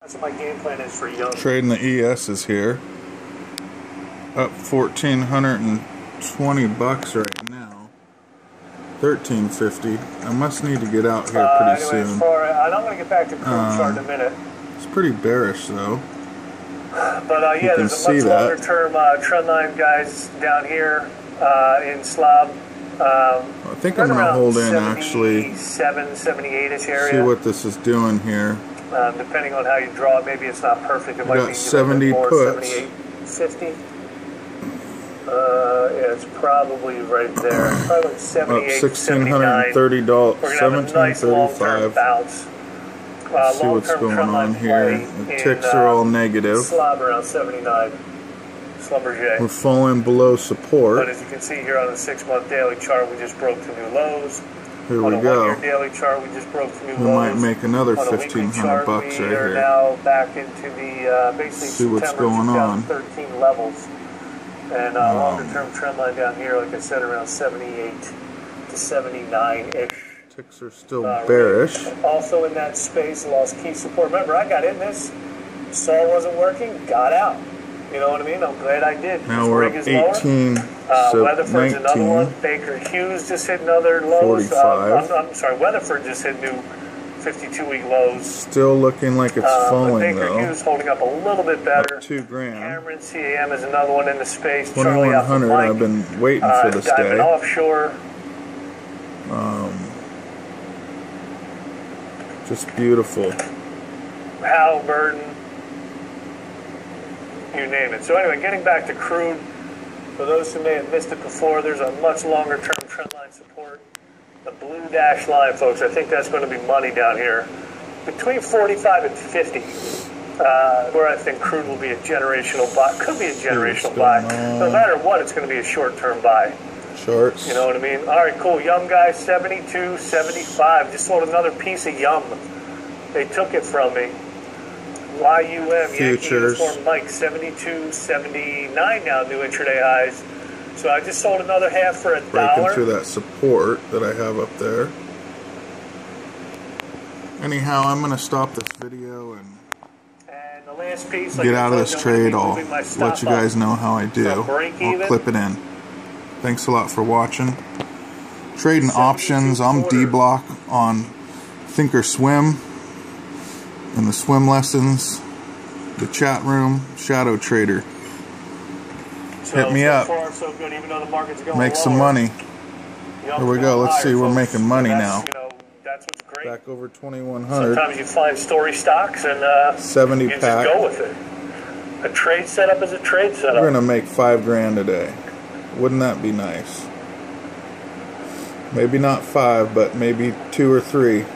That's what my game plan is for young. Trading the ES is here. Up 1420 bucks right now. 1350. I must need to get out here Uh, pretty anyway, soon. For, and I'm going to get back to crude Uh, chart in a minute. It's pretty bearish though. But uh, yeah, there's a much that. longer term uh, trend line, guys, down here uh, in Slob. Um, I think I'm gonna hold in actually. 77, 78 ish See what this is doing here. Um, depending on how you draw it, maybe it's not perfect. It might got be a 70 bit more, puts. 78, 50. Uh, yeah, it's probably right there. Probably like Up 78, sixteen 79. hundred and thirty dollars, We're gonna have a seventeen nice long-term bounce. Uh, See what's going on here. The ticks uh, are all negative. Slob around 79. Schlumberger. We're falling below support. But as you can see here on the six-month daily chart, we just broke two new lows. Here we go. chart, we just broke two new We might make another on a weekly fifteen hundred chart, bucks we right are here. now back into the uh, basically See what's going on. 2013 levels. And uh, Um, longer-term trend line down here, like I said, around 78 to 79-ish. Ticks are still Uh, bearish. Also in that space, lost key support. Remember, I got in this, saw it wasn't working, got out. You know what I mean? I'm glad I did. Now we're up is lower. 18, Uh, so Weatherford's another one. Baker Hughes just hit another lows. 45. Uh, I'm, I'm sorry, Weatherford just hit new 52-week lows. Still looking like it's Uh, falling Baker though. Hughes holding up a little bit better. Up two grand. Cameron CAM is another one in the space. 2100. I've been waiting uh, for this day. Offshore. Um, Just beautiful. Halliburton, you name it. So anyway, getting back to crude, for those who may have missed it before, there's a much longer term trend line support. The blue dash line, folks, I think that's going to be money down here. Between 45 and 50, uh, where I think crude will be a generational buy. Could be a generational buy. on. No matter what, it's going to be a short term buy. Shorts. You know what I mean? All right, cool. Yum guy, 72, 75. Just sold another piece of Yum. They took it from me. YUM, Yankee Futures. Uniform Mike, 72, 79 now, new intraday highs. So I just sold another half for a Breaking dollar. through that support that I have up there. Anyhow, I'm going to stop this video and And piece, like get out of this you, I'm gonna be trade. I'll let you guys know how I do. So I'll clip it in. Thanks a lot for watching. Trading 72 options. I'm. D Block on Thinkorswim and the swim lessons, the chat room, Shadow Trader. So, hit me so up. Far, so good, even though the market's going Make some lower, money. Here we go. Let's see, we're folks. making money now. You know, that's what's great. Back over 2100. Sometimes you find story stocks and uh, 70 you pack. just go with it. A trade setup is a trade setup. We're gonna make five grand a day. Wouldn't that be nice? Maybe not five, but maybe two or three.